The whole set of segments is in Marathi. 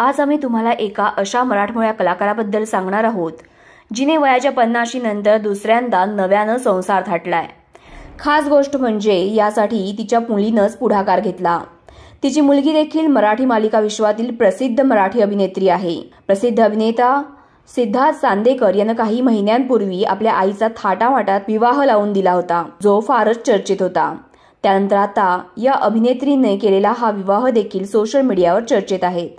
आज आम्ही तुम्हाला एका अशा मराठमोळ्या कलाकाराबद्दल सांगणार आहोत जिने वयाच्या पन्नाशी नंतर दुसऱ्यांदा नव्यानं संसार थाटलाय. खास गोष्ट म्हणजे यासाठी तिच्या मुलीनंच पुढाकार घेतला. तिची मुलगी देखील मराठी मालिका विश्वातील प्रसिद्ध मराठी अभिनेत्री आहे. प्रसिद्ध अभिनेता सिद्धार्थ चांदेकर यानं काही महिन्यांपूर्वी आपल्या आईचा थाटामाटात विवाह लावून दिला होता जो फारच चर्चेत होता. त्यानंतर आता या अभिनेत्रीने केलेला हा विवाह देखील सोशल मीडियावर चर्चेत आहेत.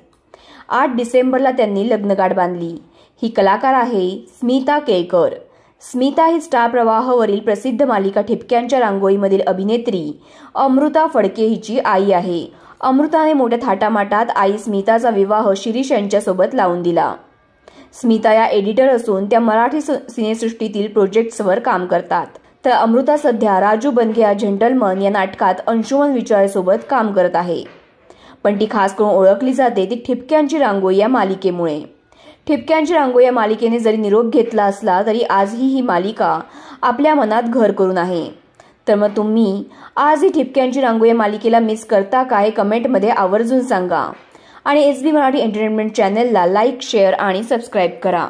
आठ डिसेंबरला त्यांनी लग्नगाठ बांधली. ही कलाकार आहे स्मिता केळकर. स्मिता ही स्टार प्रवाहवरील प्रसिद्ध मालिका ठिपक्यांच्या रांगोळीमधील अभिनेत्री. अमृता फडके हिची आई आहे. अमृताने मोठ्या थाटामाटात आई स्मिताचा विवाह शिरीष यांच्यासोबत लावून दिला. स्मिता या एडिटर असून त्या मराठी सिनेसृष्टीतील प्रोजेक्ट्सवर काम करतात. तर अमृता सध्या राजू बनगे या झेंटलमन या नाटकात अंशुमन विचारसोबत काम करत आहे. पण ती खास करून ओळखली जाते ती ठिपक्यांची रांगोळी या मालिकेमुळे. ठिपक्यांची रांगोळी या मालिकेने जरी निरोप घेतला असला तरी आजही ही मालिका आपल्या मनात घर करून आहे. तर मग तुम्ही आज ही ठिपक्यांची रांगोळी या मालिकेला मिस करता का हे कमेंटमध्ये आवर्जून सांगा. आणि एस बी मराठी एंटरटेनमेंट चॅनलला लाईक शेअर आणि सबस्क्राईब करा.